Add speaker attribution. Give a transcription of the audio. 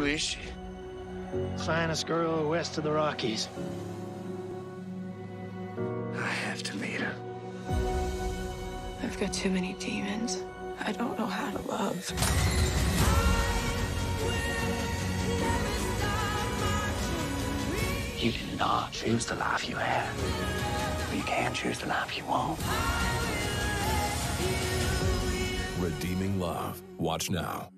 Speaker 1: Who is?
Speaker 2: Finest girl west of the Rockies.
Speaker 1: I have to meet her.
Speaker 3: I've got too many demons. I don't know how to love.
Speaker 1: You did not choose the life you had. But you can choose the life you want.
Speaker 4: Redeeming Love. Watch now.